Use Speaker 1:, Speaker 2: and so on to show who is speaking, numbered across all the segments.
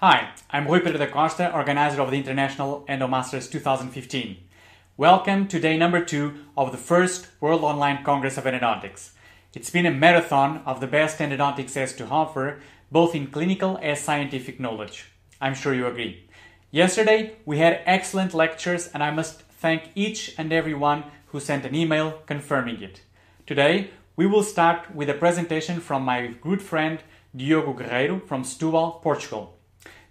Speaker 1: Hi, I'm Rui Pedro da Costa, organizer of the International Endomasters 2015. Welcome to day number two of the first World Online Congress of Endodontics. It's been a marathon of the best endodontics has to offer, both in clinical as scientific knowledge. I'm sure you agree. Yesterday, we had excellent lectures, and I must thank each and every one who sent an email confirming it. Today, we will start with a presentation from my good friend Diogo Guerreiro from Setúbal, Portugal.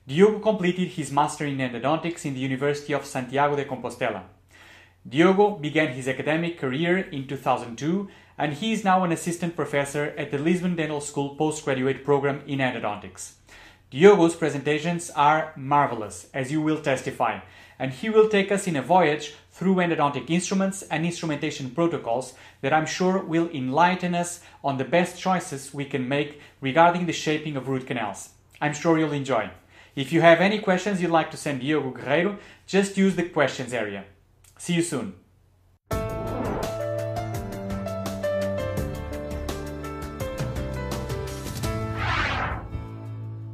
Speaker 1: Diogo completed his master in endodontics in the University of Santiago de Compostela. Diogo began his academic career in 2002 and he is now an assistant professor at the Lisbon Dental School postgraduate program in endodontics. Diogo's presentations are marvelous, as you will testify, and he will take us in a voyage through endodontic instruments and instrumentation protocols that I'm sure will enlighten us on the best choices we can make regarding the shaping of root canals. I'm sure you'll enjoy. If you have any questions you'd like to send Diogo Guerreiro, just use the questions area. See you soon.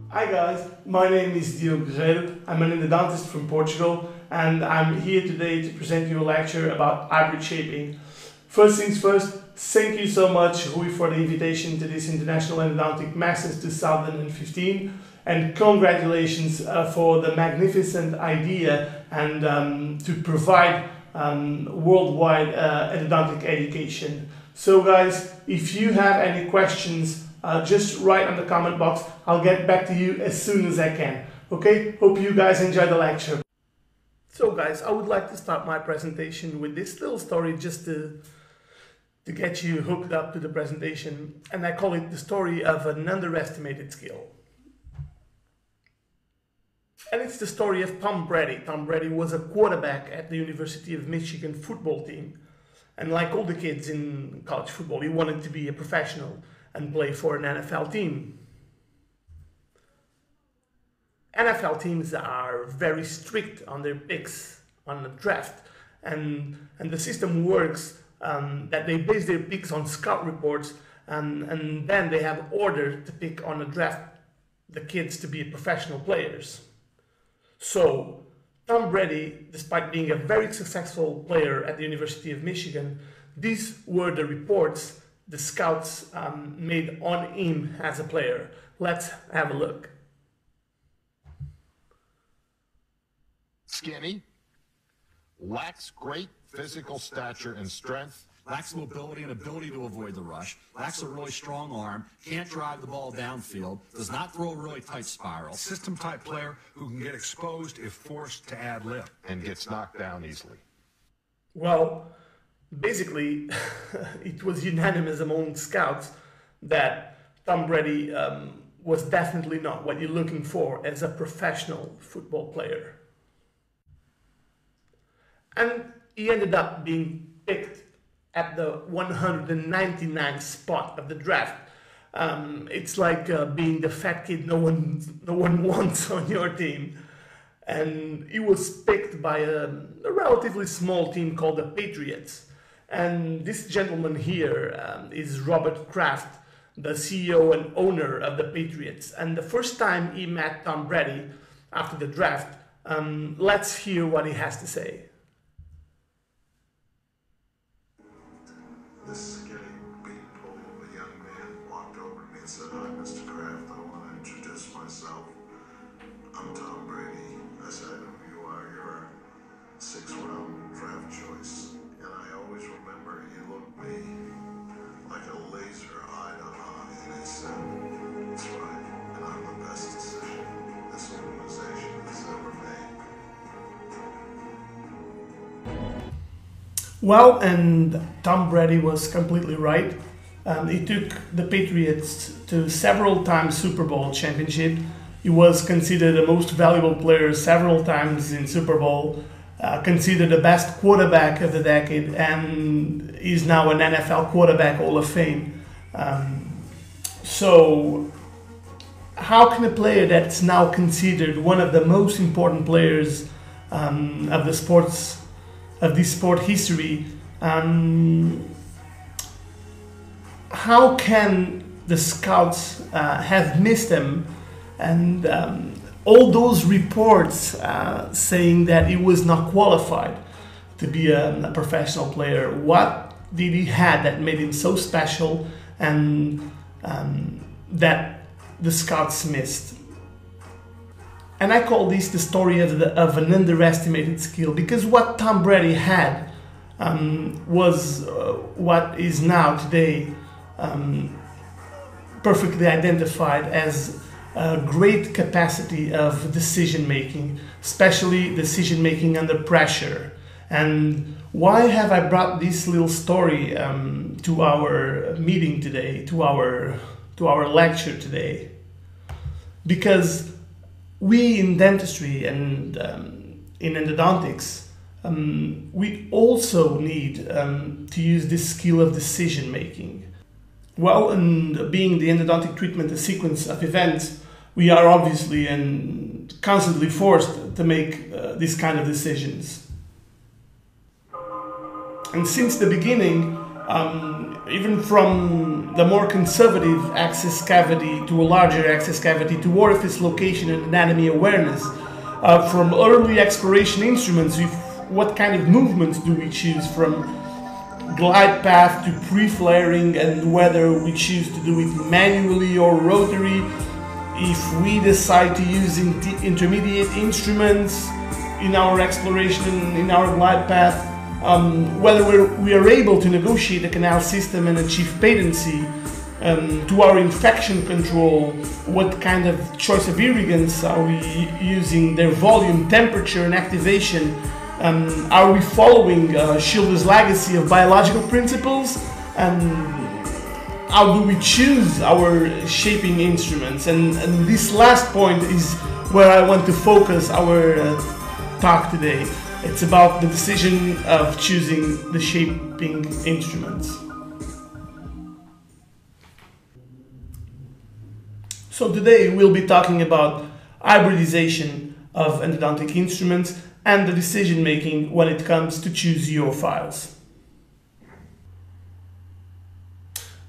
Speaker 2: Hi guys, my name is Diogo Guerreiro. I'm an endodontist from Portugal and I'm here today to present you a lecture about hybrid shaping. First things first, thank you so much Rui for the invitation to this International Endodontic Masters 2015 and congratulations uh, for the magnificent idea and um, to provide um, worldwide uh, endodontic education. So guys, if you have any questions, uh, just write on the comment box. I'll get back to you as soon as I can. Okay, hope you guys enjoy the lecture. So guys, I would like to start my presentation with this little story just to, to get you hooked up to the presentation. And I call it the story of an underestimated skill. And it's the story of Tom Brady. Tom Brady was a quarterback at the University of Michigan football team. And like all the kids in college football, he wanted to be a professional and play for an NFL team. NFL teams are very strict on their picks on the draft. And, and the system works um, that they base their picks on scout reports and, and then they have order to pick on the draft the kids to be professional players. So Tom Brady, despite being a very successful player at the University of Michigan, these were the reports the scouts um, made on him as a player. Let's have a look.
Speaker 3: Skinny, lacks great physical stature and strength,
Speaker 4: lacks mobility and ability to avoid the rush, lacks a really strong arm, can't drive the ball downfield, does not throw a really tight spiral.
Speaker 5: System type player who can get exposed if forced to ad lib.
Speaker 3: and gets knocked down easily.
Speaker 2: Well, basically, it was unanimous among scouts that Tom Brady um, was definitely not what you're looking for as a professional football player. And he ended up being picked at the 199th spot of the draft. Um, it's like uh, being the fat kid no one, no one wants on your team. And he was picked by a, a relatively small team called the Patriots. And this gentleman here um, is Robert Kraft, the CEO and owner of the Patriots. And the first time he met Tom Brady after the draft, um, let's hear what he has to say.
Speaker 6: This skinny, beat-pulled young man walked over to me and said,
Speaker 2: Well, and Tom Brady was completely right. Um, he took the Patriots to several times Super Bowl championship. He was considered the most valuable player several times in Super Bowl, uh, considered the best quarterback of the decade, and is now an NFL quarterback Hall of Fame. Um, so, how can a player that's now considered one of the most important players um, of the sports of this sport history, um, how can the scouts uh, have missed him and um, all those reports uh, saying that he was not qualified to be a, a, professional player. What did he have that made him so special and um, that the scouts missed? And I call this the story of, the, of an underestimated skill because what Tom Brady had um, was uh, what is now today um, perfectly identified as a great capacity of decision making, especially decision making under pressure. And why have I brought this little story um, to our meeting today, to our to our lecture today? Because we in dentistry and um, in endodontics, um, we also need um, to use this skill of decision making. Well, and being the endodontic treatment a sequence of events, we are obviously and constantly forced to make uh, these kind of decisions. And since the beginning, um, even from the more conservative access cavity to a larger access cavity to orifice location and anatomy awareness, uh, from early exploration instruments, what kind of movements do we choose from glide path to pre-flaring and whether we choose to do it manually or rotary? If we decide to use intermediate instruments in our exploration in our glide path um, whether we're, we are able to negotiate the canal system and achieve patency um, to our infection control, what kind of choice of irrigants are we using, their volume, temperature, and activation. Um, are we following uh, Schilder's legacy of biological principles? And how do we choose our shaping instruments? And, and this last point is where I want to focus our uh, talk today. It's about the decision of choosing the shaping instruments. So today we'll be talking about hybridization of endodontic instruments and the decision making when it comes to choose your files.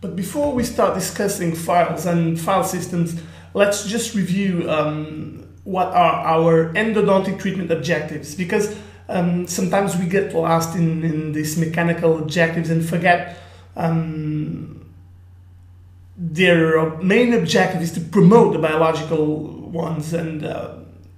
Speaker 2: But before we start discussing files and file systems, let's just review um, what are our endodontic treatment objectives because um, sometimes we get lost in, in these mechanical objectives and forget um, their main objective is to promote the biological ones and uh,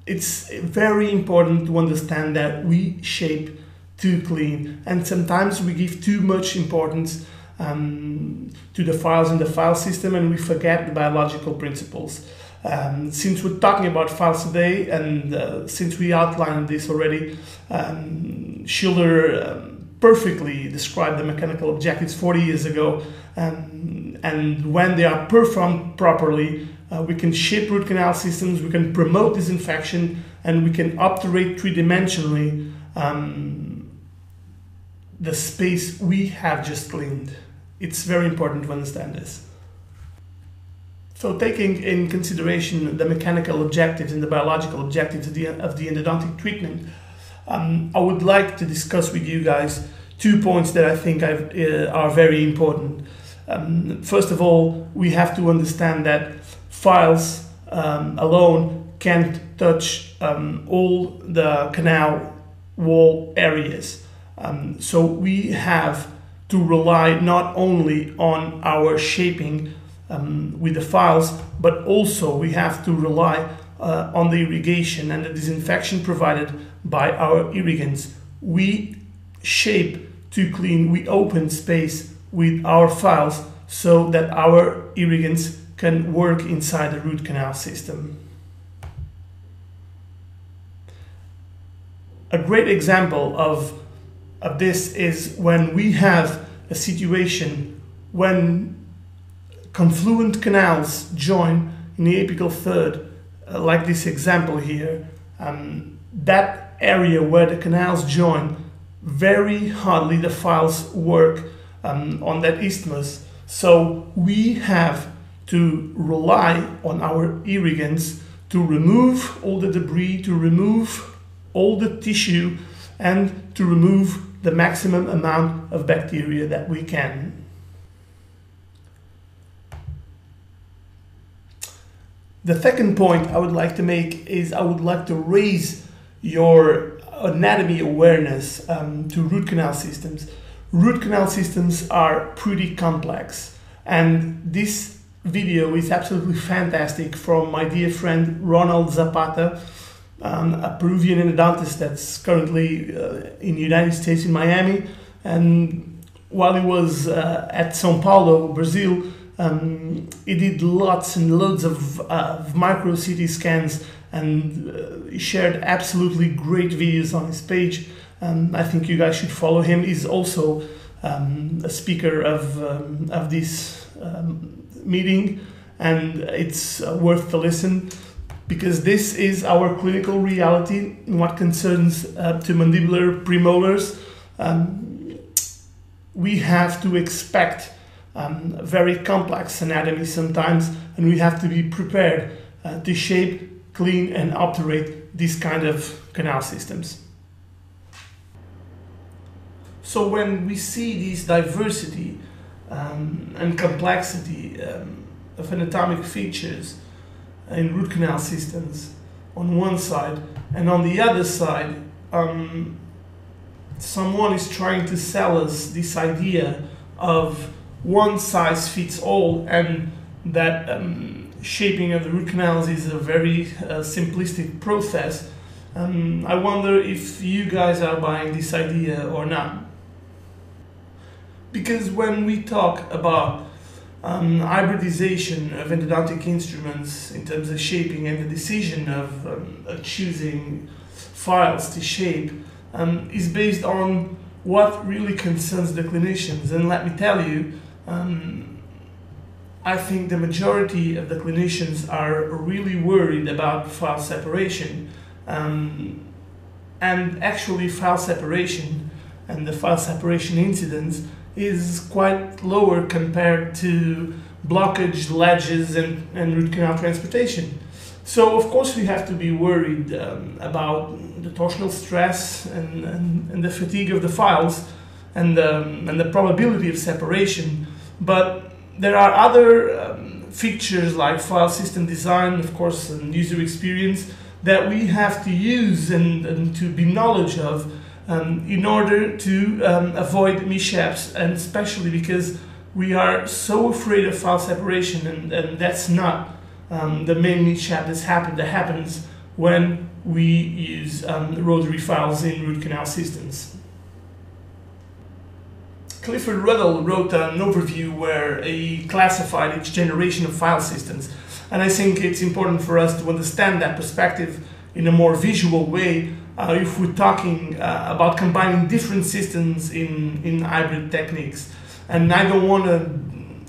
Speaker 2: it's very important to understand that we shape too clean and sometimes we give too much importance um, to the files in the file system and we forget the biological principles. Um, since we're talking about files today and uh, since we outlined this already, um, Schilder um, perfectly described the mechanical objectives 40 years ago. Um, and when they are performed properly, uh, we can shape root canal systems, we can promote disinfection, and we can obturate three dimensionally um, the space we have just cleaned. It's very important to understand this. So, taking in consideration the mechanical objectives and the biological objectives of the, of the endodontic treatment, um, I would like to discuss with you guys two points that I think uh, are very important. Um, first of all, we have to understand that files um, alone can't touch um, all the canal wall areas. Um, so we have to rely not only on our shaping um, with the files, but also we have to rely uh, on the irrigation and the disinfection provided by our irrigants. We shape to clean, we open space with our files so that our irrigants can work inside the root canal system. A great example of, of this is when we have a situation when confluent canals join in the apical third, uh, like this example here, um, that area where the canals join, very hardly the files work um, on that isthmus. So we have to rely on our irrigants to remove all the debris, to remove all the tissue, and to remove the maximum amount of bacteria that we can. The second point I would like to make is I would like to raise your anatomy awareness um, to root canal systems. Root canal systems are pretty complex, and this video is absolutely fantastic from my dear friend Ronald Zapata, um, a Peruvian endodontist that's currently uh, in the United States in Miami. And while he was uh, at São Paulo, Brazil, um, he did lots and loads of, uh, of micro CT scans and uh, he shared absolutely great videos on his page. Um, I think you guys should follow him. He's also um, a speaker of, um, of this um, meeting, and it's uh, worth to listen because this is our clinical reality in what concerns uh, to mandibular premolars. Um, we have to expect um, very complex anatomy sometimes, and we have to be prepared uh, to shape clean and operate these kind of canal systems. So when we see this diversity um, and complexity um, of anatomic features in root canal systems on one side, and on the other side, um, someone is trying to sell us this idea of one size fits all and that um, shaping of the root canals is a very uh, simplistic process. Um, I wonder if you guys are buying this idea or not. Because when we talk about um, hybridization of endodontic instruments in terms of shaping and the decision of, um, of choosing files to shape um, is based on what really concerns the clinicians. And let me tell you, um, I think the majority of the clinicians are really worried about file separation. Um, and actually, file separation and the file separation incidence is quite lower compared to blockage, ledges, and, and root canal transportation. So, of course, we have to be worried um, about the torsional stress and, and, and, the fatigue of the files and, um, and the probability of separation. But there are other um, features like file system design, of course, and user experience that we have to use and, and to be knowledge of um, in order to um, avoid mishaps, and especially because we are so afraid of file separation, and, and that's not um, the main mishap that's happened, that happens when we use um, rotary files in root canal systems. Clifford Ruddle wrote an overview where he classified each generation of file systems. And I think it's important for us to understand that perspective in a more visual way uh, if we're talking uh, about combining different systems in, in hybrid techniques. And I don't want to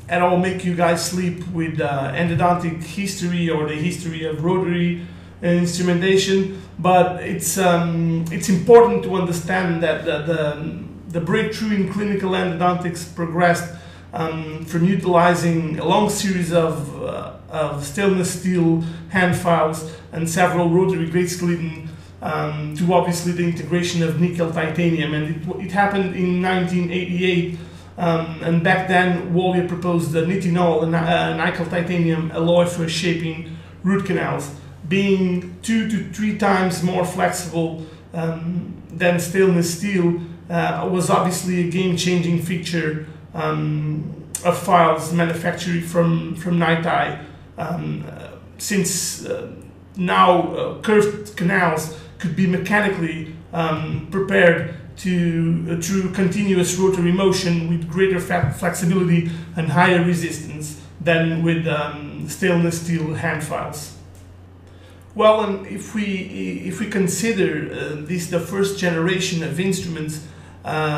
Speaker 2: at all make you guys sleep with uh, endodontic history or the history of rotary instrumentation, but it's, um, it's important to understand that the, the the breakthrough in clinical endodontics progressed um, from utilizing a long series of, uh, of stainless steel hand files and several rotary Gates-Glidden um, to obviously the integration of nickel titanium. And it, it happened in 1988. Um, and back then, Walia proposed the nitinol, a uh, nickel titanium alloy for shaping root canals, being two to three times more flexible um, than stainless steel uh, was obviously a game-changing feature um, of files manufactured from from NiTi. Um, since uh, now uh, curved canals could be mechanically um, prepared to uh, continuous rotary motion with greater flexibility and higher resistance than with um, stainless steel hand files. Well, and if we if we consider uh, this the first generation of instruments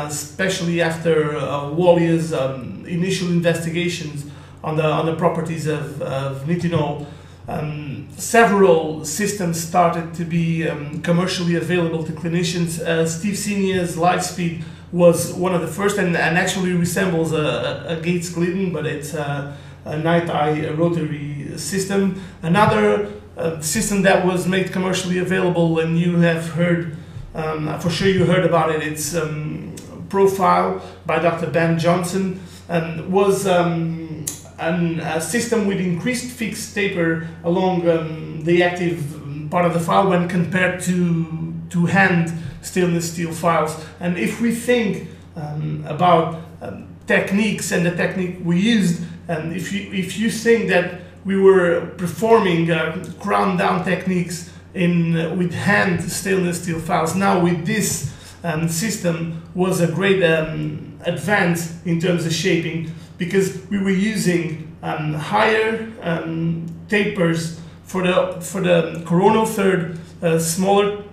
Speaker 2: especially after uh, Walia's um, initial investigations on the on the properties of, of nitinol. Um, several systems started to be um, commercially available to clinicians. Uh, Steve Senia's Lightspeed was one of the first and, and actually resembles a, a Gates Glidden, but it's a, a NiTi rotary system. Another uh, system that was made commercially available, and you have heard um, for sure, you heard about it. It's um, profile by Dr. Ben Johnson and was um, an, a system with increased fixed taper along um, the active part of the file when compared to, to hand stainless steel files. And if we think um, about um, techniques and the technique we used, and if you, if you think that we were performing uh, crown down techniques in with hand stainless steel files, now with this um, system was a great um, advance in terms of shaping because we were using um, higher um, tapers for the for the coronal third, uh, smaller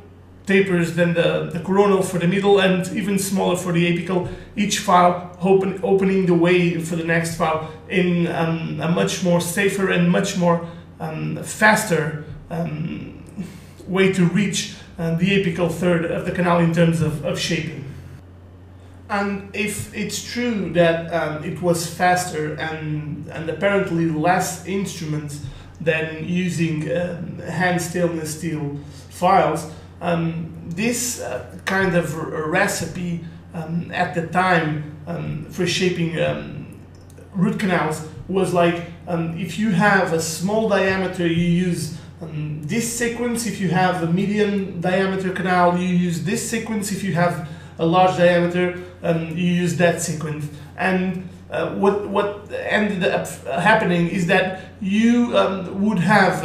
Speaker 2: tapers than the, the coronal for the middle and even smaller for the apical, each file open, opening the way for the next file in um, a much more safer and much more um, faster um, way to reach uh, the apical third of the canal in terms of, of shaping. And if it's true that um, it was faster and, and apparently less instruments than using um, hand stainless steel files, um, this uh, kind of recipe um, at the time um, for shaping um, root canals was like if you have a small diameter, you use um, this sequence. If you have a medium diameter canal, you use this sequence. If you have a large diameter, you use that sequence. And uh, what what ended up happening is that you would have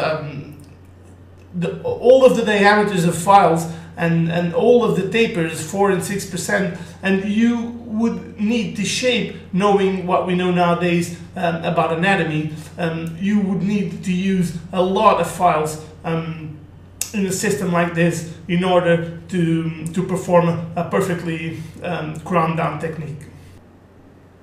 Speaker 2: the, all of the diameters of files and, and all of the tapers, 4 and 6%, and you would need to shape, knowing what we know nowadays um, about anatomy, um, you would need to use a lot of files um, in a system like this in order to, to perform a perfectly um, crown down technique.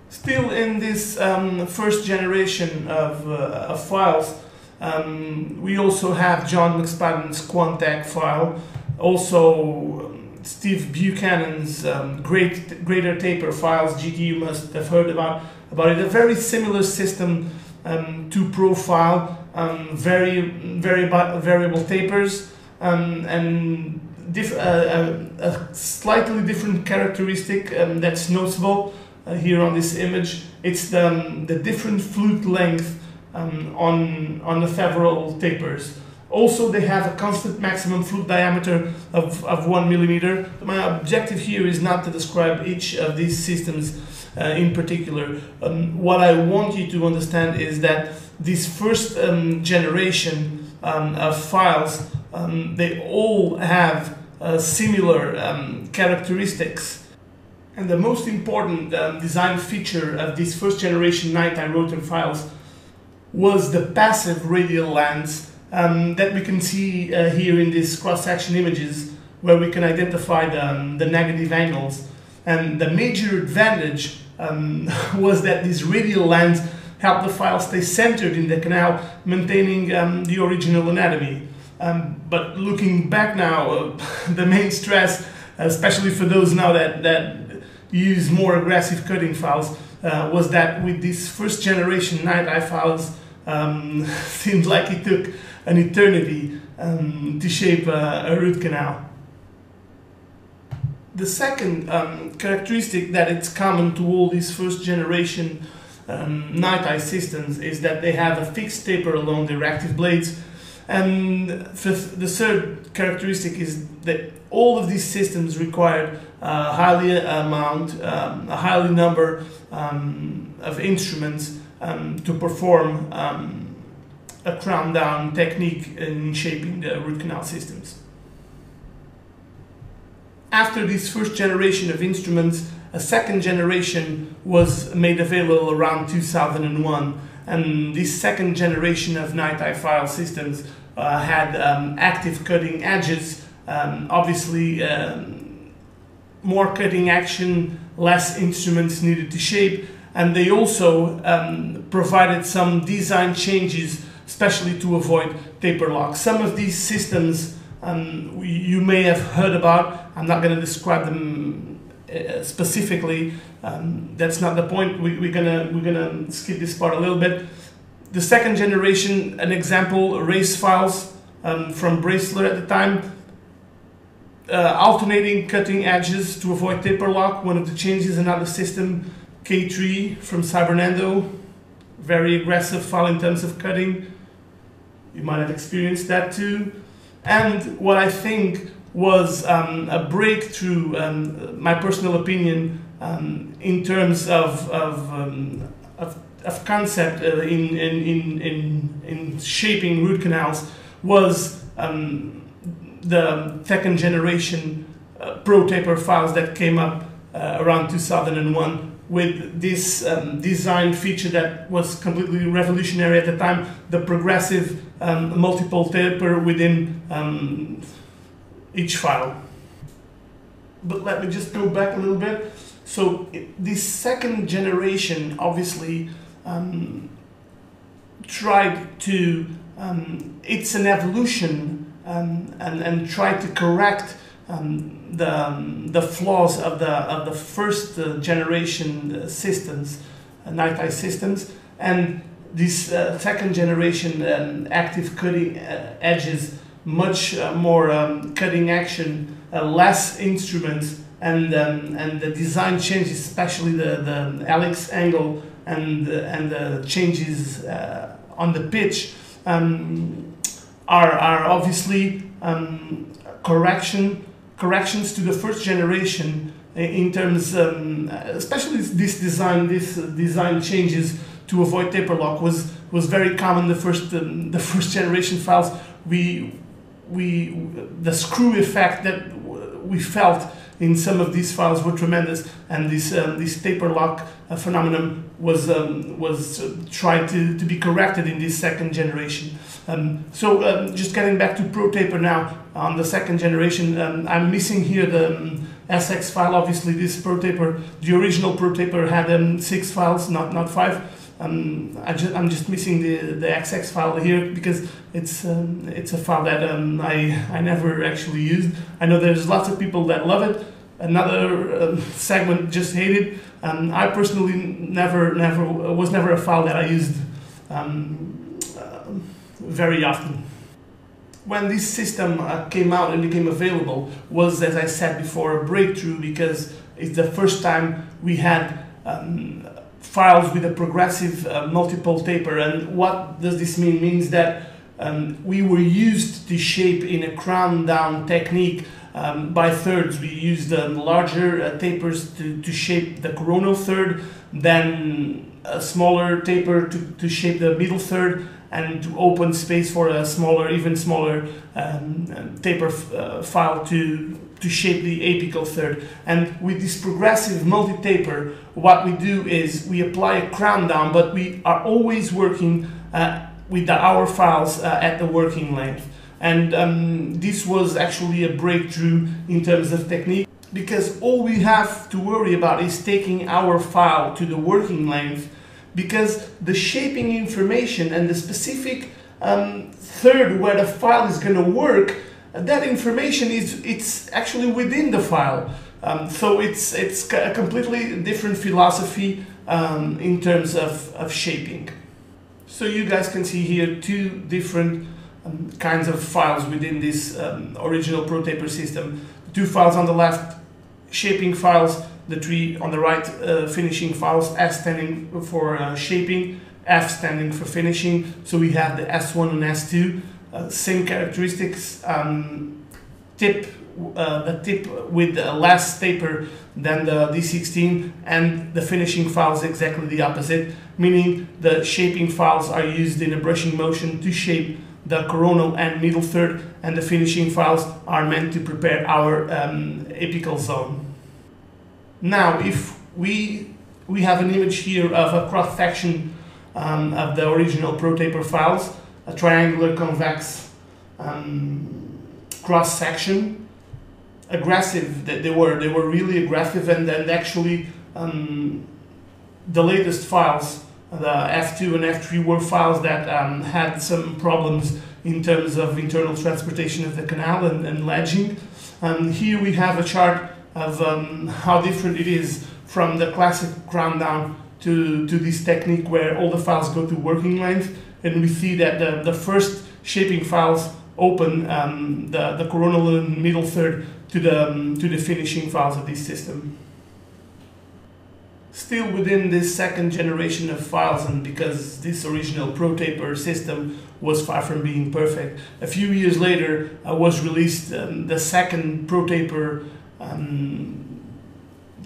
Speaker 2: Still in this um, first generation of, uh, of files, um, we also have John McSpadden's Quantec file, also Steve Buchanan's um, great greater taper files. GT, you must have heard about about it. A very similar system um, to Profile, um, very very variable tapers, um, and diff- uh, a, a, slightly different characteristic that's noticeable uh, here on this image. It's the the different flute length um, on, on the several tapers. Also, they have a constant maximum flute diameter of, of one millimeter. My objective here is not to describe each of these systems uh, in particular. Um, what I want you to understand is that this first um, generation um, of files, um, they all have uh, similar um, characteristics. And the most important um, design feature of these first generation NiTi Rotary files was the passive radial lands um, that we can see uh, here in these cross-section images where we can identify the, um, the negative angles. And the major advantage um, was that this radial lands helped the file stay centered in the canal, maintaining um, the original anatomy. Um, but looking back now, uh, the main stress, especially for those now that, that use more aggressive cutting files, uh, was that with these first generation NiTi files, um, seemed like it took an eternity um, to shape a, a, root canal. The second um, characteristic that it's common to all these first generation um, NiTi systems is that they have a fixed taper along their active blades. And the third characteristic is that all of these systems required a highly amount, um, a highly number um, of instruments um, to perform um, a crown down technique in shaping the root canal systems. After this first generation of instruments, a second generation was made available around 2001 and this second generation of night file systems uh, had um, active cutting edges um, obviously um, more cutting action less instruments needed to shape and they also um, provided some design changes, especially to avoid taper lock. Some of these systems um, you may have heard about. I'm not going to describe them uh, specifically. Um, that's not the point. We, are gonna we're gonna skip this part a little bit. The second generation, an example, race files um, from Brasseler at the time. Uh, alternating cutting edges to avoid taper lock. One of the changes, in another system K3 from SybronEndo. very aggressive file in terms of cutting. You might have experienced that too. And what I think was um, a breakthrough, um, my personal opinion, um, in terms of, of, um, of, of, concept uh, in, in, in, in, shaping root canals was um, the second generation uh, ProTaper files that came up uh, around 2001 with this um, design feature that was completely revolutionary at the time, the progressive um, multiple taper within um, each file. But let me just go back a little bit. So this second generation obviously um, tried to, um, it's an evolution um, and, and tried to correct um, the, the flaws of the, of the first uh, generation uh, systems, uh, NiTi systems, and this uh, second generation um, active cutting uh, edges, much uh, more um, cutting action, less instruments, and, um, and the design changes, especially the, the helix angle and, and the changes on the pitch, um, are, are obviously um, correction corrections to the first generation in terms, um, especially this design, this design changes to avoid taper lock was was very common. The first um, the first generation files, we we the screw effect that we felt in some of these files were tremendous, and this um, this taper lock uh, phenomenon was um, was uh, tried to, to be corrected in this second generation. Um, so um, just getting back to ProTaper now on the second generation, um, I'm missing here the um, SX file. Obviously, this ProTaper, the original ProTaper had six files, not not five. Um, I just, I'm just missing the, the SX file here because it's um, it's a file that um, I, I never actually used. I know there's lots of people that love it. Another um, segment just hate it. Um, I personally never never was never a file that I used um, uh, very often. When this system uh, came out and became available was, as I said before, a breakthrough because it's the first time we had um, files with a progressive uh, multiple taper. And what does this mean? It means that um, we were used to shape in a crown down technique um, by thirds. We used um, larger uh, tapers to, to shape the coronal third, then a smaller taper to, to shape the middle third, and to open space for a smaller, even smaller um, taper uh, file to to shape the apical third. And with this progressive multi-taper, what we do is we apply a crown down, but we are always working uh, with the hour files uh, at the working length. And um, this was actually a breakthrough in terms of technique because all we have to worry about is taking our file to the working length because the shaping information and the specific um, third where the file is going to work that information is it's actually within the file. Um, so it's it's a completely different philosophy um, in terms of, of shaping. So you guys can see here two different um, kinds of files within this um, original ProTaper system. The two files on the left, shaping files, the three on the right, uh, finishing files, S standing for uh, shaping, F standing for finishing. So we have the S1 and S2. Uh, same characteristics. Um, tip uh, the tip with less taper than the D16 and the finishing file is exactly the opposite, meaning the shaping files are used in a brushing motion to shape the coronal and middle third and the finishing files are meant to prepare our um, apical zone. Now if we, we have an image here of a cross section um, of the original ProTaper files, a triangular convex um, cross section. Aggressive, they, they were they were really aggressive, and and actually um, the latest files, the F2 and F3 were files that um, had some problems in terms of internal transportation of the canal and, and ledging. Um, here we have a chart of um, how different it is from the classic crown down to, to this technique where all the files go to working length and we see that the, the first shaping files open um, the, the coronal and middle third to the, um, to the finishing files of this system. still within this second generation of files, and because this original ProTaper system was far from being perfect, a few years later uh, was released um, the second ProTaper, um,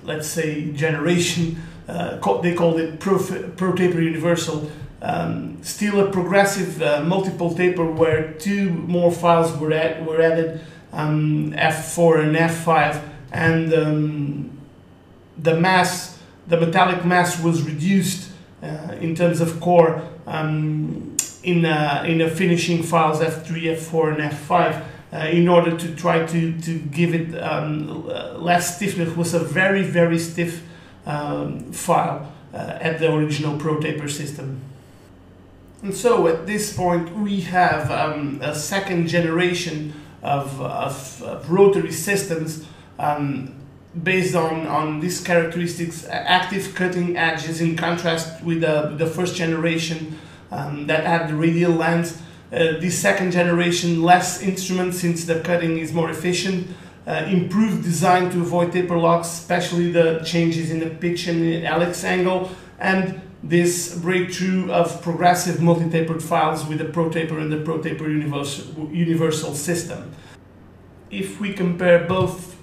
Speaker 2: let's say, generation. Uh, they called it Pro, ProTaper Universal. Um, still a progressive uh, multiple taper where two more files were, were added, um, F4 and F5, and um, the mass the metallic mass was reduced uh, in terms of core um, in, uh, in the finishing files F3, F4, and F5 uh, in order to try to, to give it um, less stiffness. It was a very, very stiff um, file uh, at the original ProTaper system. And so at this point we have um, a second generation of, of, of rotary systems um, based on, on these characteristics, active cutting edges in contrast with the, the first generation um, that had the radial lands. Uh, the second generation, less instruments since the cutting is more efficient. Uh, improved design to avoid taper locks, especially the changes in the pitch and the helix angle, and this breakthrough of progressive multi-tapered files with the ProTaper and the ProTaper universal, universal system. If we compare both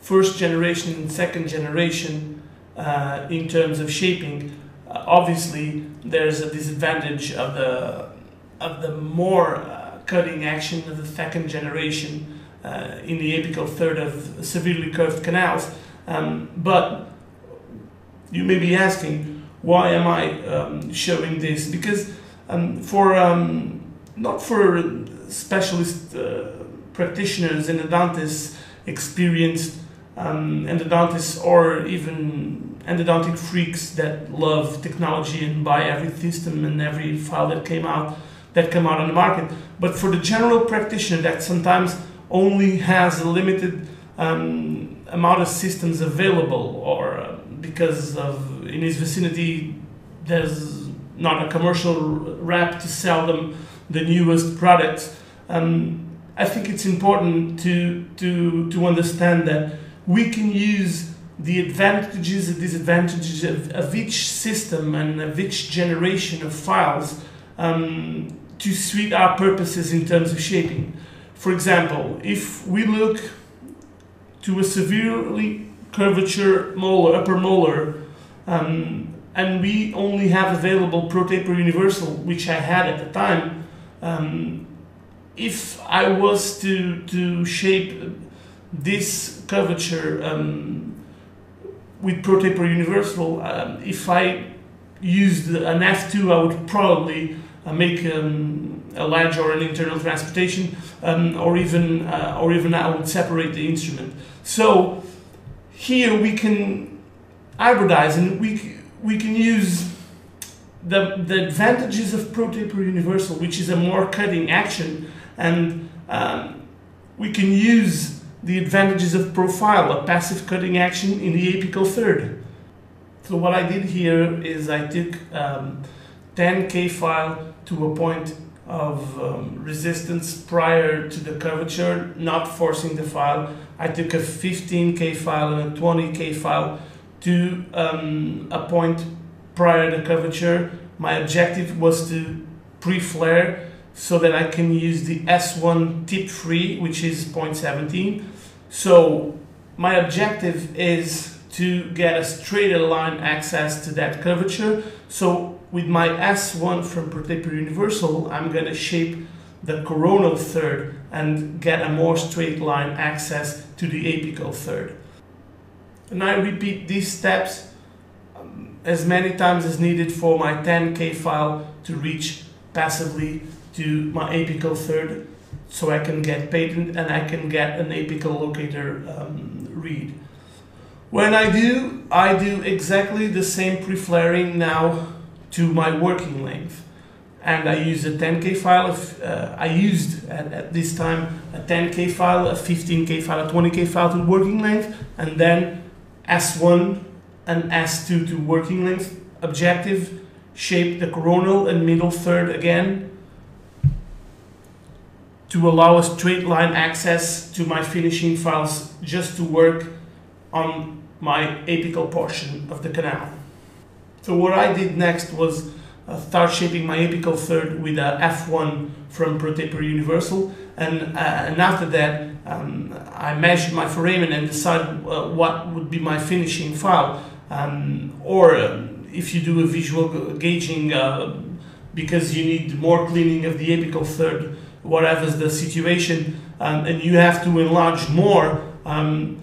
Speaker 2: first generation and second generation uh, in terms of shaping, uh, obviously there's a disadvantage of the of the more uh, cutting action of the second generation uh, in the apical third of severely curved canals. Um, but you may be asking, why am I um, showing this? Because um, for um, not for specialist uh, practitioners endodontists experienced um, endodontists or even endodontic freaks that love technology and buy every system and every file that came out that come out on the market. But for the general practitioner that sometimes only has a limited um, amount of systems available or uh, because of in his vicinity there's not a commercial rep to sell them the newest products. Um, I think it's important to, to, to understand that we can use the advantages and disadvantages of, of each system and of each generation of files um, to suit our purposes in terms of shaping. For example, if we look to a severely curvature molar, upper molar, um, and we only have available ProTaper Universal, which I had at the time, um, if I was to, to shape this curvature um, with ProTaper Universal, um, if I used an F2, I would probably uh, make um, a ledge or an internal transportation, um, or even uh, or even I would separate the instrument. So here we can hybridize and we we can use the the advantages of ProTaper Universal, which is a more cutting action, and um, we can use the advantages of profile, a passive cutting action in the apical third. So what I did here is I took um, 10k file to a point of um, resistance prior to the curvature, not forcing the file. I took a 15k file and a 20k file to um, a point prior to curvature. My objective was to pre-flare so that I can use the S1 tip free, which is 0.17. So my objective is to get a straight line access to that curvature. So with my S1 from ProTaper Universal, I'm going to shape the coronal third and get a more straight line access to the apical third. And I repeat these steps um, as many times as needed for my 10K file to reach passively to my apical third so I can get patent and I can get an apical locator um, read. When I do, I do exactly the same pre-flaring now to my working length. And I use a 10K file, uh, I used at, at, this time a 10K file, a 15K file, a 20K file to working length, and then S1 and S2 to working length. Objective, shape the coronal and middle third again, to allow a straight line access to my finishing files just to work on my apical portion of the canal. So what I did next was uh, start shaping my apical third with a F1 from ProTaper Universal, and uh, and after that um, I measured my foramen and decided uh, what would be my finishing file. Um, or um, if you do a visual gauging uh, because you need more cleaning of the apical third, whatever's the situation, um, and you have to enlarge more. Um,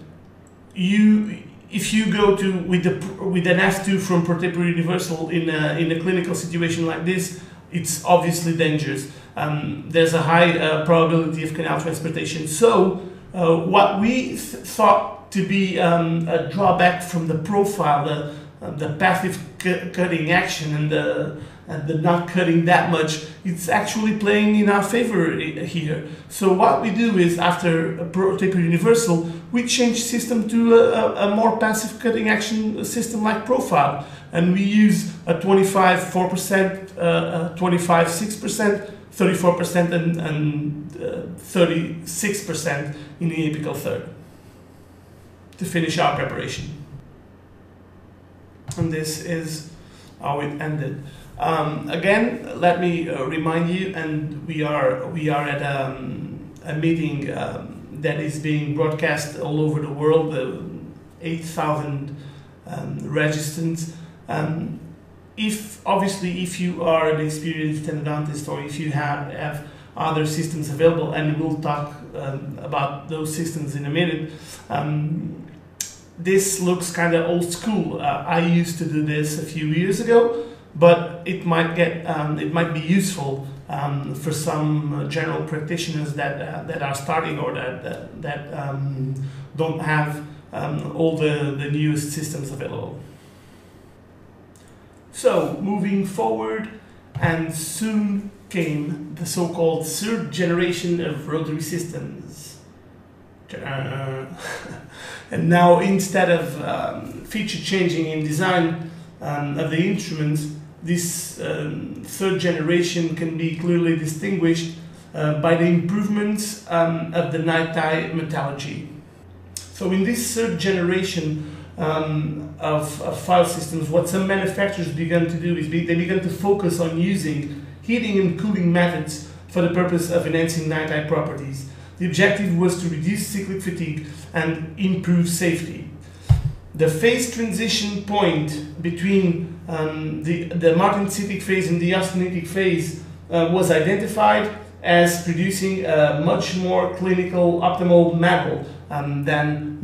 Speaker 2: you if you go to with the with an F2 from ProTaper Universal in a, in a clinical situation like this, it's obviously dangerous. Um, there's a high uh, probability of canal transportation. So uh, what we th- thought to be um, a drawback from the profile, the uh, the passive cu- cutting action and the and the not cutting that much, it's actually playing in our favor here. So what we do is after ProTaper Universal, we change system to a, a, more passive cutting action system like Profile, and we use a 25 4%, uh, 25 6%, 34% and, and uh, 36% in the apical third to finish our preparation. And this is how it ended. Um, again, let me uh, remind you, and we are we are at um, a meeting um, that is being broadcast all over the world. Uh, Eight thousand um, registrants. Um, if obviously, if you are an experienced endodontist, or if you have have other systems available, and we'll talk um, about those systems in a minute this looks kind of old school. Uh, I used to do this a few years ago, but it might get um, it might be useful um, for some general practitioners that uh, that are starting or that that, that um, don't have um, all the, the newest systems available. So moving forward, and soon came the so-called third generation of rotary systems. Uh, and now instead of um, feature changing in design um, of the instruments, this um, third generation can be clearly distinguished uh, by the improvements um, of the NiTi metallurgy. So in this third generation um, of, of, file systems, what some manufacturers began to do is be, they began to focus on using heating and cooling methods for the purpose of enhancing NiTi properties. The objective was to reduce cyclic fatigue and improve safety. The phase transition point between um, the, the martensitic phase and the austenitic phase uh, was identified as producing a much more clinical optimal metal um, than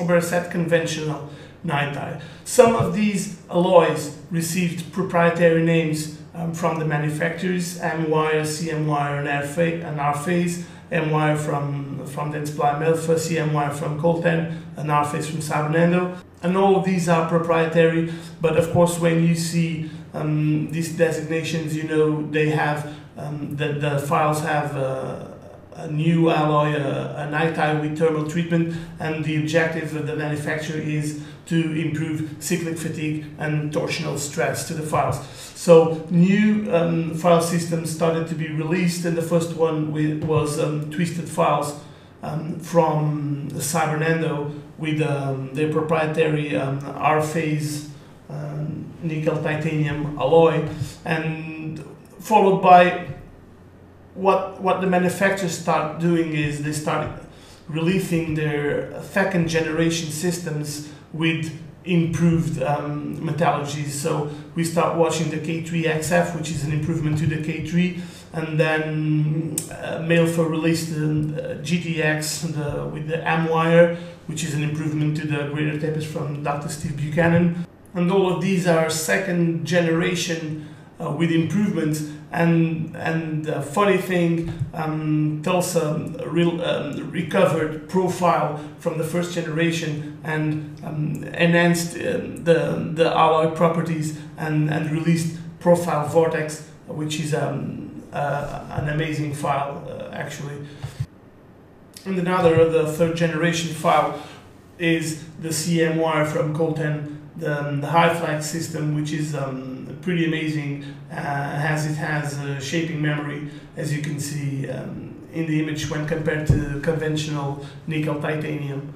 Speaker 2: or a set conventional NiTi. Some of these alloys received proprietary names um, from the manufacturers, M-Wire, CM-Wire, and R-Phase, M-Wire from, from Dentsply Maillefer, CM-Wire from Coltene, and R-Phase from SybronEndo and all of these are proprietary. But of course, when you see um, these designations, you know they have um, the, the files have uh, a new alloy, uh, a night with thermal treatment, and the objective of the manufacturer is to improve cyclic fatigue and torsional stress to the files. So new um, file systems started to be released, and the first one was um, twisted files um, from SybronEndo with um, their proprietary um, R-phase um, nickel titanium alloy, and followed by what what the manufacturers start doing is they start releasing their second generation systems with improved um, metallurgy. So we start watching the K3XF, which is an improvement to the K3, and then uh, Maillefer released the uh, GTX the, with the M wire, which is an improvement to the greater tapers from Dr. Steve Buchanan. And all of these are second generation uh, with improvements. And and the funny thing, um, Tulsa real, um, recovered profile from the first generation and um, enhanced uh, the the alloy properties and and released profile vortex, which is um, uh, an amazing file uh, actually. And another, the third generation file, is the CM wire from Coltene, the, um, the HyFlex system, which is um, pretty amazing, uh, as it has a shaping memory, as you can see um, in the image when compared to conventional nickel titanium.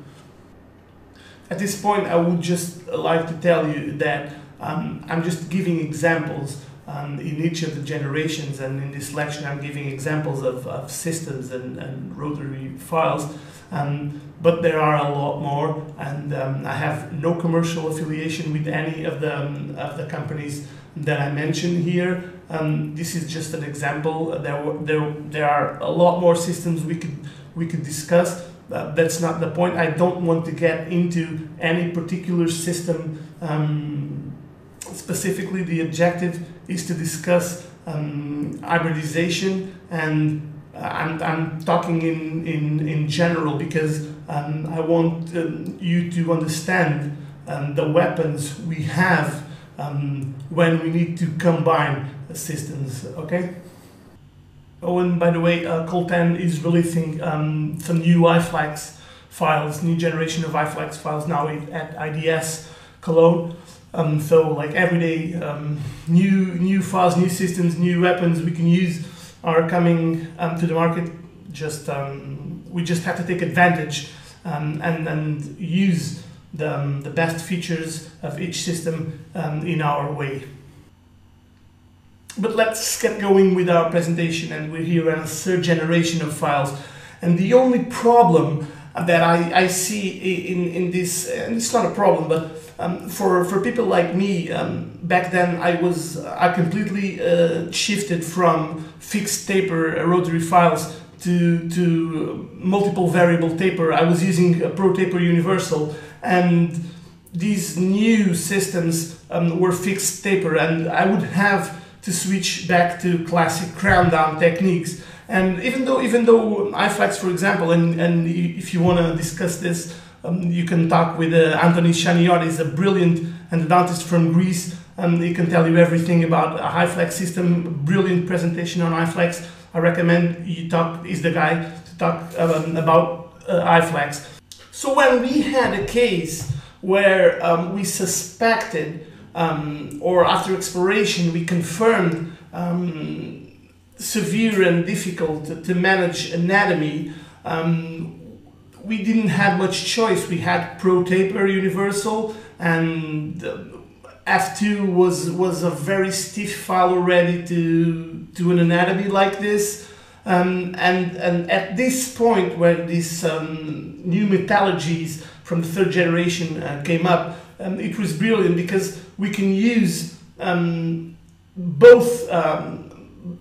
Speaker 2: at this point, I would just like to tell you that um, I'm just giving examples um, in each of the generations, and in this lecture, I'm giving examples of, of systems and, and rotary files. Um, but there are a lot more, and um, I have no commercial affiliation with any of the um, of the companies that I mentioned here. Um, this is just an example. There, there, there are a lot more systems we could we could discuss. Uh, that's not the point. I don't want to get into any particular system um, specifically. The objective is to discuss um, hybridization and I'm, I'm talking in, in, in general because um, I want um, you to understand um, the weapons we have um, when we need to combine systems, okay? Oh, and by the way, uh, Coltene is releasing um, some new HyFlex files, new generation of HyFlex files now at IDS Cologne. Um, so, like every day, um, new new files, new systems, new weapons we can use are coming um, to the market. Just um, we just have to take advantage um, and and use the, um, the best features of each system in our way. But let's get going with our presentation, and we're here on a third generation of files. And the only problem that I, I see in, in this, and it's not a problem, but um, for, for people like me, um, back then I was I completely uh, shifted from fixed taper rotary files to, to multiple variable taper. I was using a Pro Taper Universal, and these new systems um, were fixed taper, and I would have to switch back to classic crown down techniques. And even though even though HyFlex, for example, and, and if you want to discuss this, um, you can talk with uh, Anthony Chaniot, he's a brilliant endodontist from Greece. and he can tell you everything about a HyFlex system, brilliant presentation on HyFlex. I recommend you talk, is the guy to talk um, about uh, HyFlex. So when we had a case where um, we suspected, um, or after exploration, we confirmed um, severe and difficult to, to manage anatomy, um, we didn't have much choice. We had Pro Taper Universal, and uh, F2 was was a very stiff file already to to an anatomy like this. Um, and and at this point, where these um, new metallurgies from the third generation uh, came up, um, it was brilliant because we can use um, both um,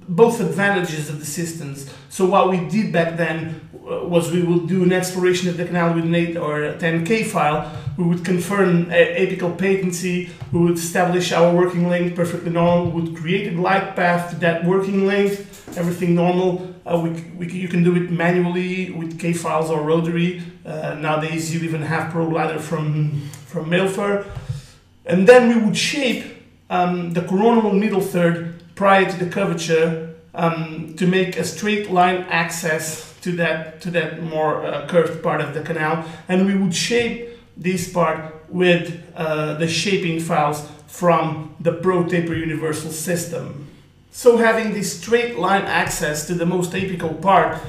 Speaker 2: both advantages of the systems. So what we did back then uh, was we would do an exploration of the canal with an 8 or a 10k file. We would confirm apical patency. We would establish our working length perfectly normal. We would create a glide path to that working length. Everything normal. Uh, we, we, you can do it manually with K files or rotary. Uh, nowadays, you even have Pro ProGlider from from Maillefer. And then we would shape um, the coronal middle third prior to the curvature um, to make a straight line access to that to that more uh, curved part of the canal and we would shape this part with uh, the shaping files from the Pro Taper Universal system. So having this straight line access to the most apical part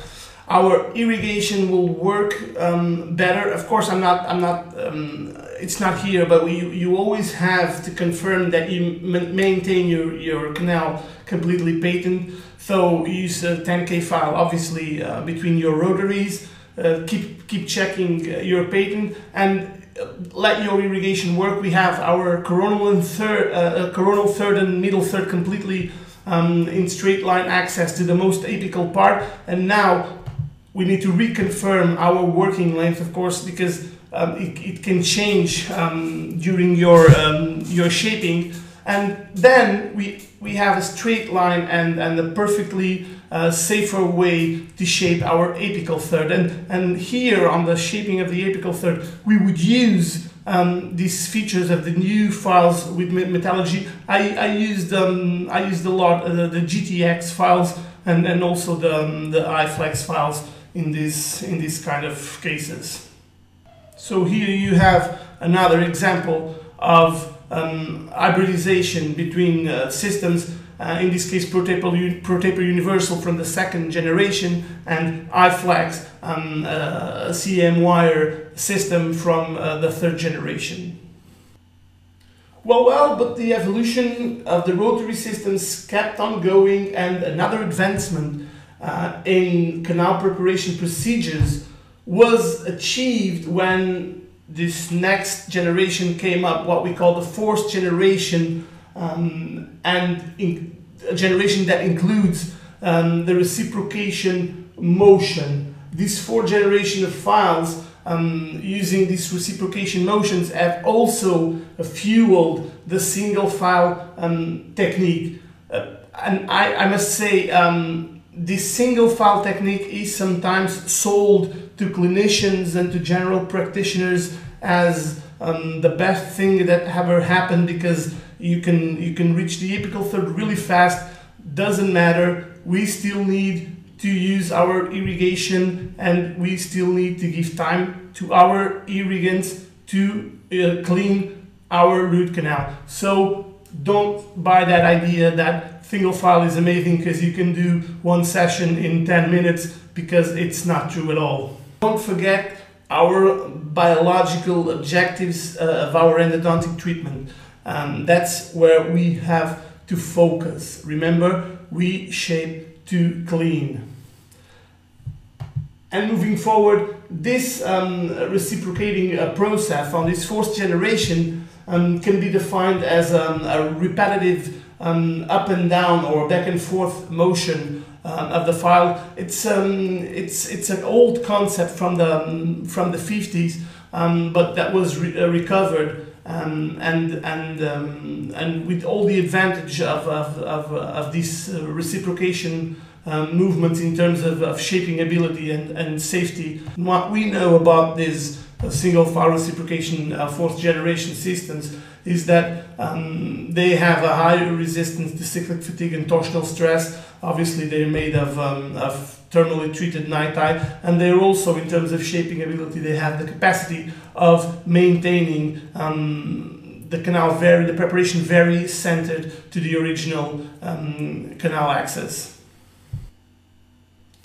Speaker 2: our irrigation will work um, better. Of course, I'm not, I'm not, um, it's not here, but we, you always have to confirm that you maintain your, your canal completely patent. So use a 10K file, obviously, uh, between your rotaries. Uh, keep keep checking uh, your patent and uh, let your irrigation work. We have our coronal and third, uh, uh, coronal third and middle third completely um, in straight line access to the most apical part. And now we need to reconfirm our working length, of course, because um, it, it, can change um, during your um, your shaping. And then we we have a straight line and, and a perfectly uh, safer way to shape our apical third. And, and here on the shaping of the apical third, we would use um, these features of the new files with metallurgy. I, I used um, I used a lot uh, the GTX files and, and also the, um, the HyFlex files in this in these kind of cases. So here you have another example of um, hybridization between uh, systems. uh, in this case ProTaper, ProTaper Universal from the second generation, and HyFlex, um, uh, CM wire system from uh, the third generation. Well, well, but the evolution of the rotary systems kept on going, and another advancement uh, in canal preparation procedures was achieved when this next generation came up, what we call the fourth generation, um, and in, a generation that includes um, the reciprocation motion. These four generation of files um, using these reciprocation motions have also fueled the single file um, technique. Uh, and I, I, must say, um, this single file technique is sometimes sold to clinicians and to general practitioners as um, the best thing that ever happened because you can you can reach the apical third really fast. Doesn't matter. We still need to use our irrigation and we still need to give time to our irrigants to uh, clean our root canal. So don't buy that idea that single file is amazing because you can do one session in 10 minutes because it's not true at all don't forget our biological objectives uh, of our endodontic treatment. Um, that's where we have to focus. Remember, we shape to clean. And moving forward, this um, reciprocating uh, process on this fourth generation um, can be defined as um, a repetitive um, up and down or back and forth motion um, of the file. It's um, it's it's an old concept from the um, from the 50s, um, but that was re- uh, recovered. Um, and and um, and with all the advantage of of, of, of this uh, reciprocation um, movements in terms of, of shaping ability and, and safety. What we know about these uh, single file reciprocation uh, fourth generation systems is that um, they have a higher resistance to cyclic fatigue and torsional stress. Obviously, they're made of, um, of thermally treated NiTi, and they're also, in terms of shaping ability, they have the capacity of maintaining um, the canal very, the preparation very centered to the original um, canal axis.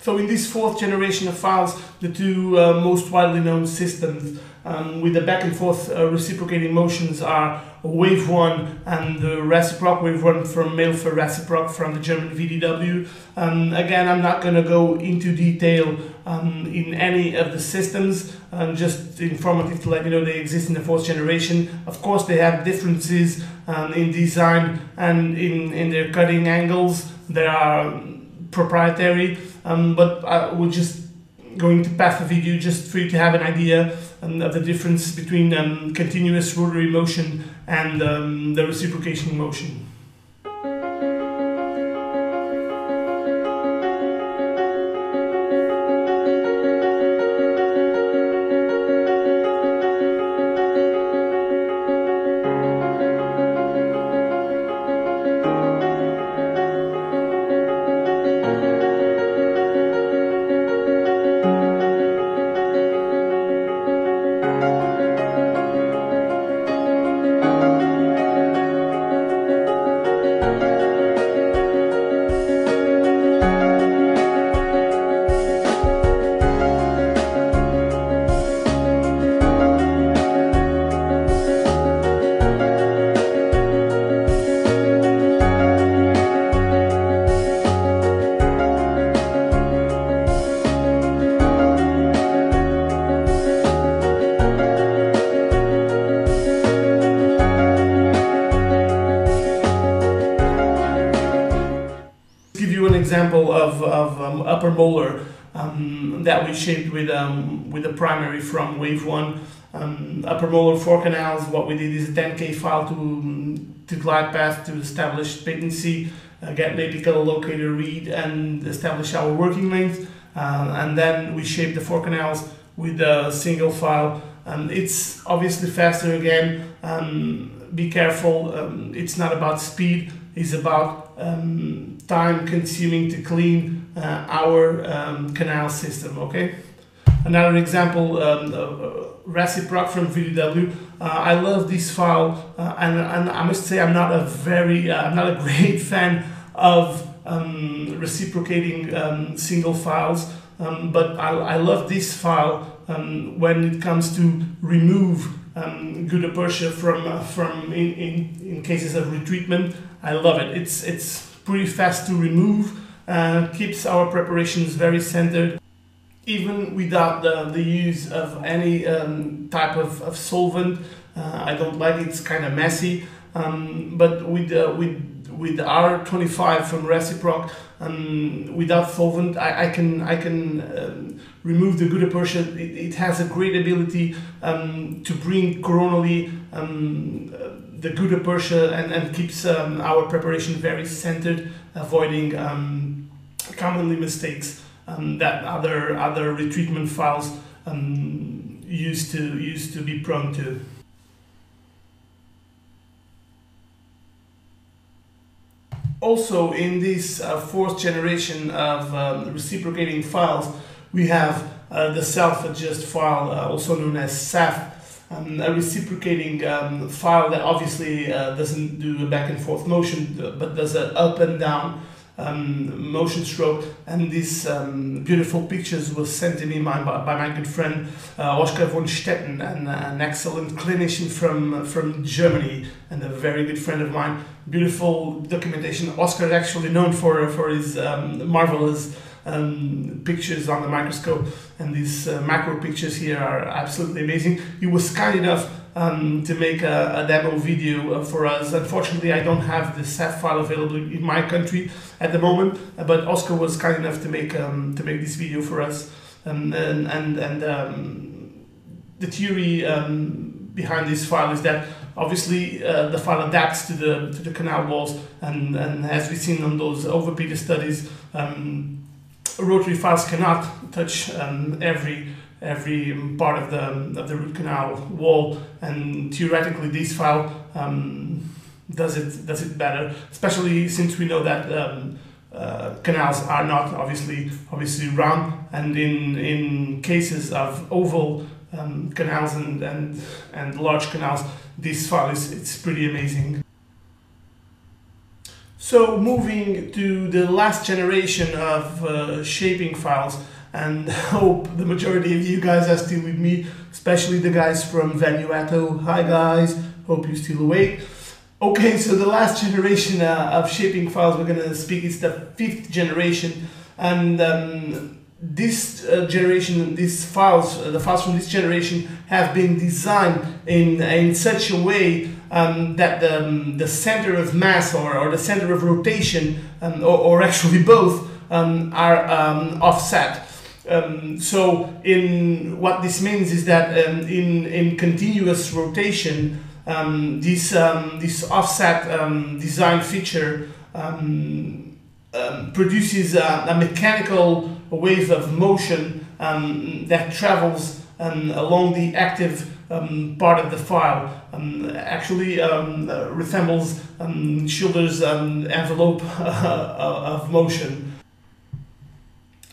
Speaker 2: So in this fourth generation of files, the two uh, most widely known systems um, with the back and forth uh, reciprocating motions are wave 1 and the reciproc wave 1 from Maillefer reciproc from the German VDW. Um, again, I'm not going to go into detail um, in any of the systems, um, just informative to let you know they exist in the fourth generation. Of course, they have differences um, in design and in, in their cutting angles. There are proprietary, um, but I we're just going to pass the video just for you to have an idea of the difference between um, continuous rotary motion and um, the reciprocation motion. Upper molar um, that we shaped with, um, with the primary from wave one. Um, upper molar four canals, what we did is a 10K file to, to glide path to establish patency, uh, get apical locator read and establish our working length. Uh, and then we shape the four canals with a single file. Um, it's obviously faster again. Um, be careful. Um, it's not about speed. It's about um, time consuming to clean uh, our um, canal system. Okay. Another example, um, uh, reciproc from VDW. Uh, I love this file, uh, and, and I must say I'm not a very, uh, I'm not a great fan of um, reciprocating um, single files, um, but I, I, love this file um, when it comes to remove um, Gutta Percha from uh, from in, in, in cases of retreatment. I love it. It's it's pretty fast to remove. Uh, keeps our preparations very centered even without the, the use of any um, type of, of solvent. Uh, I don't like it, it's kind of messy. Um, but with, uh, with with R25 from Reciproc, um, without solvent, I, I can I can um, remove the Gutta Percha. It, it, has a great ability um, to bring coronally um, the Gutta Percha and, and keeps um, our preparation very centered, avoiding um, commonly mistakes that other other retreatment files used to used to be prone to. Also in this uh, fourth generation of um, reciprocating files, we have uh, the self-adjust file, uh, also known as SAF, um, a reciprocating um, file that obviously uh, doesn't do a back and forth motion, but does an up and down um, motion stroke. And these um, beautiful pictures were sent to me by, by my good friend uh, Oskar von Stetten, an, an excellent clinician from, from Germany and a very good friend of mine. Beautiful documentation. Oskar is actually known for, for his um, marvelous um, pictures on the microscope, and these uh, macro pictures here are absolutely amazing. He was kind enough um, to make a, a demo video uh, for us. Unfortunately, I don't have the SAF file available in my country at the moment, but Oscar was kind enough to make um, to make this video for us. Um, and and, and um, the theory um, behind this file is that obviously uh, the file adapts to the to the canal walls, and, and as we've seen on those overpeter studies, rotary files cannot touch every every part of the of the root canal wall, and theoretically this file um, does it does it better, especially since we know that um, uh, canals are not obviously obviously round, and in in cases of oval um, canals and, and and large canals, this file is it's pretty amazing. So moving to the last generation of uh, shaping files, and hope the majority of you guys are still with me, especially the guys from Vanuatu. Hi guys, hope you're still awake. Okay, so the last generation uh, of shaping files we're gonna speak is the fifth generation, and um, this uh, generation, these files, uh, the files from this generation have been designed in in such a way um, that the, um, the center of mass or, or the center of rotation, um, or, or, actually both, um, are um, offset. Um, so in what this means is that um, in, in continuous rotation, um, this, um, this offset um, design feature um, produces a, a, mechanical wave of motion that travels along the active part of the file. actually resembles Schilder's envelope of motion.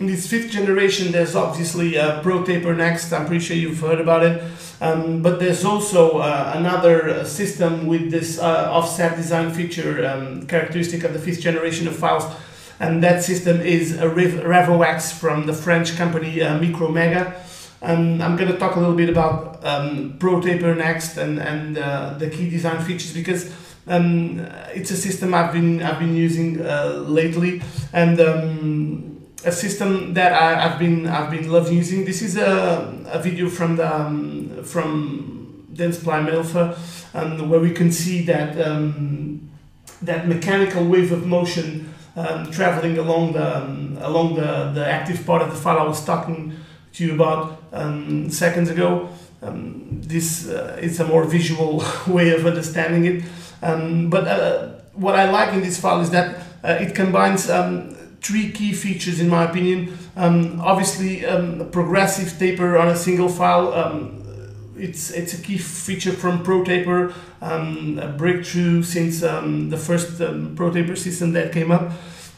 Speaker 2: In this fifth generation, there's obviously uh, ProTaper Next. I'm pretty sure you've heard about it. Um, but there's also uh, another uh, system with this uh, offset design feature um, characteristic of the fifth generation of files. And that system is a Revo-S from the French company uh, Micromega. And I'm going to talk a little bit about um, ProTaper Next and, and uh, the key design features because um, it's a system I've been, I've been using lately. And um, a system that I, have been I've been loving using. This is a, a video from the um, from Dentsply Maillefer, um, where we can see that um, that mechanical wave of motion um, traveling along the um, along the, the active part of the file I was talking to you about um, seconds ago. this uh, is a more visual way of understanding it. but uh, what I like in this file is that uh, it combines three key features in my opinion. Um, obviously, um, progressive taper on a single file. Um, it's it's a key feature from ProTaper, um, a breakthrough since um, the first um, ProTaper system that came up.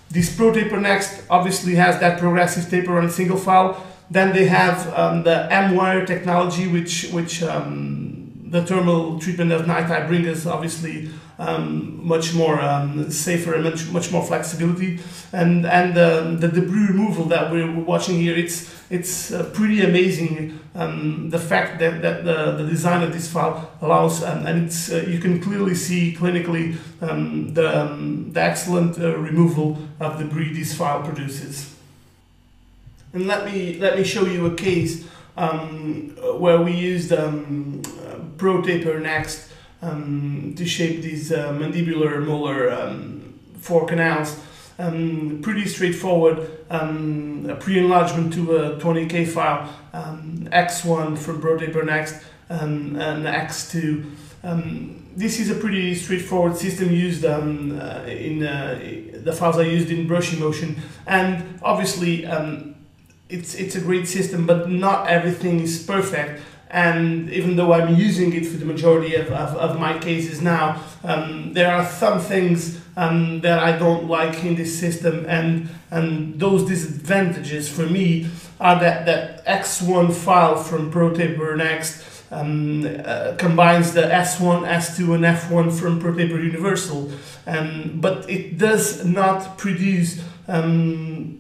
Speaker 2: This ProTaper Next obviously has that progressive taper on a single file. Then they have the M-Wire technology, which which the thermal treatment of NiTi bring us obviously um, much more um, safer and much, much more flexibility. And and um, the debris removal that we're watching here, it's it's uh, pretty amazing. Um, the fact that, that the, the design of this file allows, um, and it's uh, you can clearly see clinically um, the, the excellent uh, removal of debris this file produces. And let me let me show you a case where we used um, ProTaper Next um, to shape these uh, mandibular molar um, four canals. Um, pretty straightforward um, a pre-enlargement to a 20k file um, x1 from ProTaper Next um, and x2 um, this is a pretty straightforward system used uh, in uh, the files I used in brushing motion. And obviously it's it's a great system but not everything is perfect and even though I'm using it for the majority of, of, of my cases now, um, there are some things um, that I don't like in this system, and and those disadvantages for me are that that X1 file from ProTaper Next um, uh, combines the S1, S2, and F1 from ProTaper Universal, um, but it does not produce um,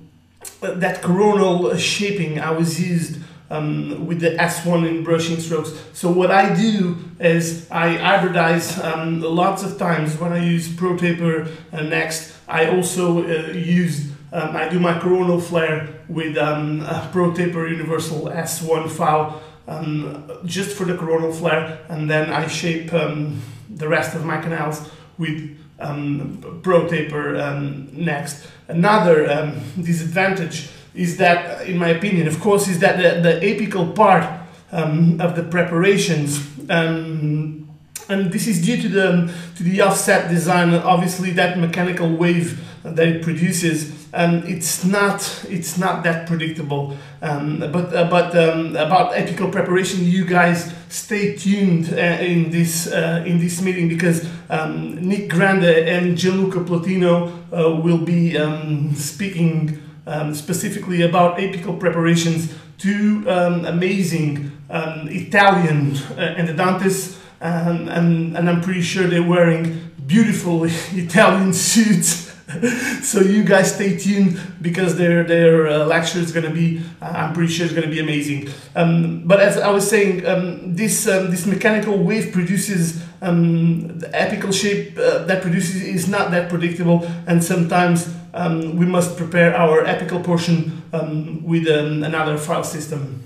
Speaker 2: that coronal shaping I was used um, with the S1 in brushing strokes. So what I do is I hybridize um, lots of times when I use ProTaper uh, Next. I also uh, use um, I do my coronal flare with um, a ProTaper Universal S1 file um, just for the coronal flare, and then I shape um, the rest of my canals with ProTaper um, Next. Another disadvantage is that, in my opinion, of course, is that the, the apical part um, of the preparations, um, and this is due to the to the offset design. Obviously, that mechanical wave that it produces, um, it's not it's not that predictable. Um, but uh, but um, about apical preparation, you guys stay tuned uh, in this uh, in this meeting because um, Nick Grande and Gianluca Plotino uh, will be um, speaking um, specifically about apical preparations to um, amazing um, Italian uh, endodontists, um, and, and I'm pretty sure they're wearing beautiful Italian suits. so you guys stay tuned because their their uh, lecture is going to be uh, I'm pretty sure it's going to be amazing. Um, but as I was saying, um, this um, this mechanical wave produces um, the apical shape uh, that produces is not that predictable, and sometimes um, we must prepare our apical portion um, with um, another file system.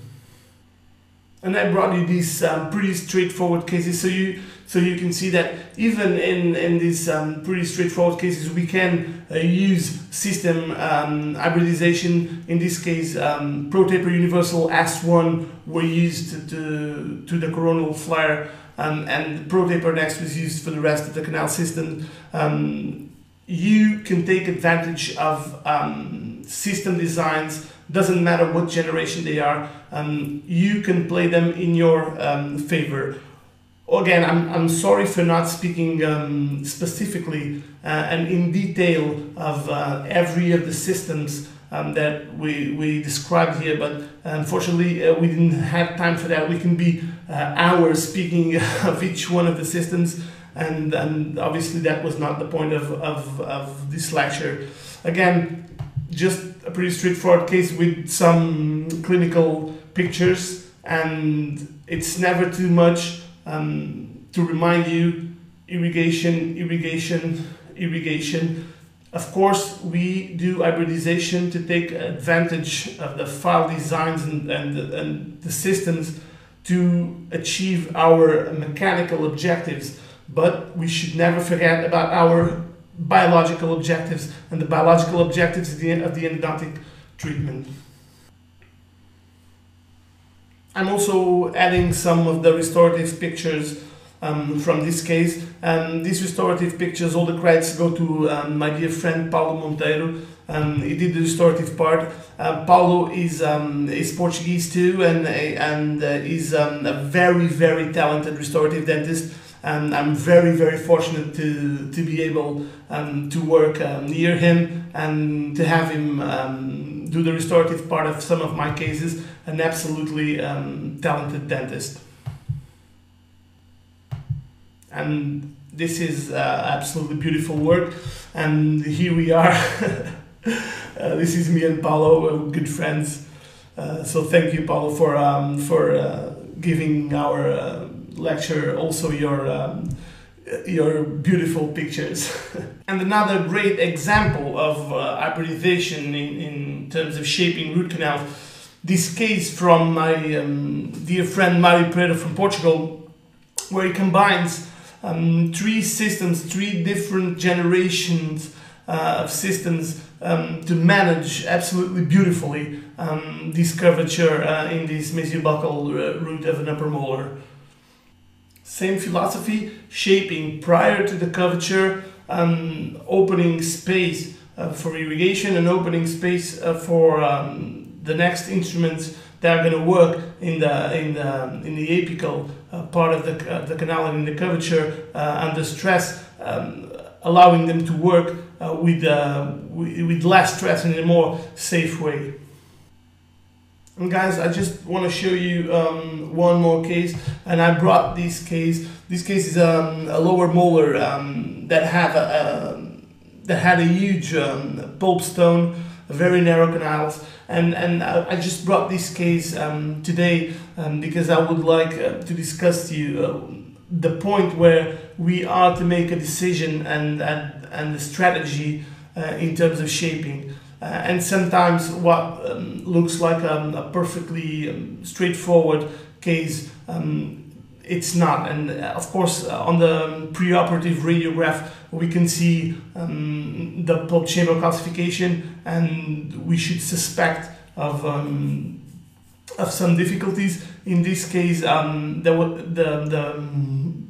Speaker 2: And I brought you these um, pretty straightforward cases, so you so you can see that even in in these um, pretty straightforward cases, we can uh, use system um, hybridization. In this case, ProTaper Universal S1 were used to to the coronal flare, and ProTaper Next was used for the rest of the canal system. You can take advantage of um, system designs. Doesn't matter what generation they are um, you can play them in your um, favor. Again I'm, I'm sorry for not speaking um, specifically uh, and in detail of uh, every of the systems um, that we, we described here but unfortunately uh, we didn't have time for that. We can be uh, hours speaking of each one of the systems and, and obviously that was not the point of, of, of this lecture. Again, just a pretty straightforward case with some clinical pictures and it's never too much um, to remind you irrigation, irrigation, irrigation. Of course, we do hybridization to take advantage of the file designs and, and, and the systems to achieve our mechanical objectives but we should never forget about our biological objectives and the biological objectives of the, of the endodontic treatment. I'm also adding some of the restorative pictures um, from this case. And these restorative pictures, all the credits go to um, my dear friend Paulo Monteiro. Um, he did the restorative part. Uh, Paulo is um, is Portuguese too, and and uh, is um, a very very talented restorative dentist and I'm very very fortunate to to be able um, to work um, near him and to have him um, do the restorative part of some of my cases. An absolutely um, talented dentist, and this is uh, absolutely beautiful work, and here we are. uh, this is me and Paulo, uh, good friends. Uh, so thank you, Paulo, for um, for uh, giving our uh, lecture also your um, your beautiful pictures. and another great example of uh, hybridization in, in terms of shaping root canals. This case from my um, dear friend Mario Pereira from Portugal, where he combines um, three systems, three different generations uh, of systems um, to manage absolutely beautifully um, this curvature uh, in this mesiobuccal uh, root of an upper molar. Same philosophy, shaping prior to the curvature, um, opening space uh, for irrigation and opening space uh, for um, the next instruments that are going to work in the in the in the apical uh, part of the uh, the canal and in the curvature uh, under stress, um, allowing them to work uh, with, with with less stress and in a more safe way. And guys, I just want to show you um, one more case, and I brought this case. This case is um, a lower molar um, that have a, a, that had a huge um, pulp stone, very narrow canals, and and I just brought this case um, today um, because I would like uh, to discuss to you uh, the point where we are to make a decision and and, and the strategy uh, in terms of shaping. Uh, and sometimes what um, looks like um, a perfectly um, straightforward case, um, it's not. And uh, of course, uh, on the preoperative radiograph, we can see um, the pulp chamber calcification, and we should suspect of um, of some difficulties. In this case, the, the, the,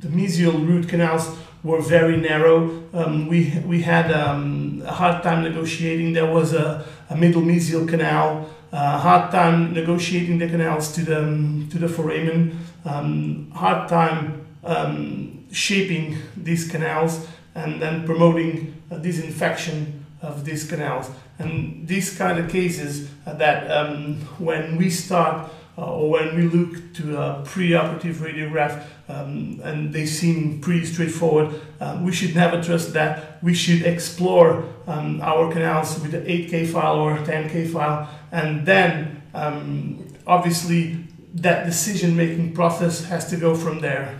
Speaker 2: the mesial root canals were very narrow. Um, we, we had um, a hard time negotiating. There was a, a middle mesial canal, uh, hard time negotiating the canals to the, to the foramen, um, hard time um, shaping these canals and then promoting uh, disinfection of these canals. And these kind of cases uh, that um, when we start or when we look to a preoperative radiograph um, and they seem pretty straightforward, uh, we should never trust that. We should explore um, our canals with an 8K file or 10K file, and then um, obviously that decision making process has to go from there.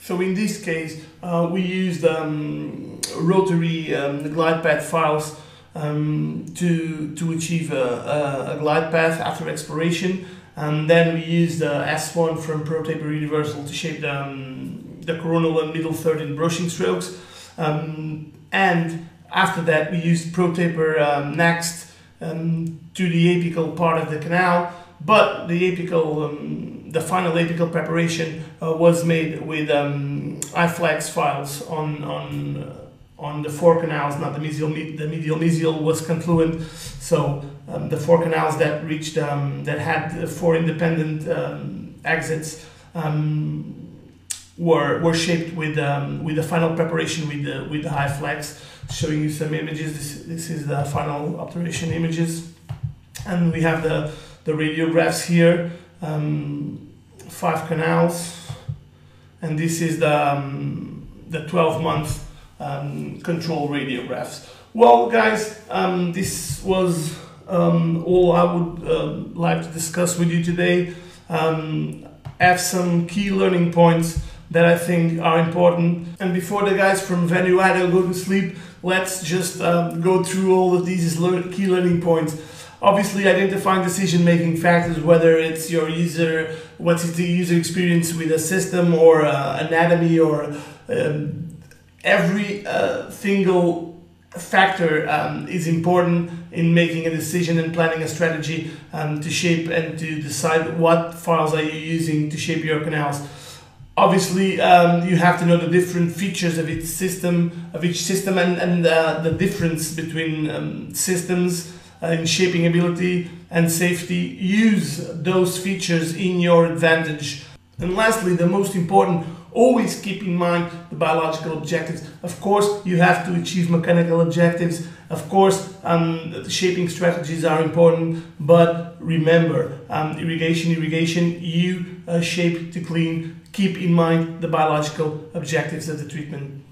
Speaker 2: So in this case, uh, we used um, rotary um, glide path files um, to, to achieve a, a, glide path after exploration. And then we used the S1 from ProTaper Universal to shape the, um, the coronal and middle third in brushing strokes. Um, and after that, we used ProTaper um, next um, to the apical part of the canal. But the apical, um, the final apical preparation uh, was made with um, HyFlex files on, on uh, on the four canals, not the mesial, the medial mesial was confluent. So um, the four canals that reached, um, that had four independent um, exits um, were, were shaped with, um, with the final preparation with the, with the HyFlex. Showing you some images. This, this is the final obturation images. And we have the, the radiographs here, um, five canals. And this is the, the 12 month um, control radiographs. Well, guys, um, this was um, all I would uh, like to discuss with you today. Um, have some key learning points that I think are important. And before the guys from Vanuatu go to sleep, let's just um, go through all of these key learning points. Obviously, identifying decision-making factors, whether it's your user, what's the user experience with a system or uh, anatomy or um, every uh, single factor um, is important in making a decision and planning a strategy um, to shape and to decide what files are you using to shape your canals. Obviously, um, you have to know the different features of each system, of each system, and, and uh, the difference between um, systems uh, in shaping ability and safety. Use those features in your advantage. And lastly, the most important always keep in mind the biological objectives. Of course, you have to achieve mechanical objectives. Of course, um, the shaping strategies are important, but remember, um, irrigation, irrigation, you uh, shape to clean. Keep in mind the biological objectives of the treatment.